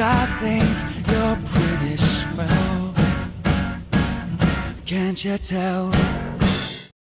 I think you're pretty swell. Can't you tell?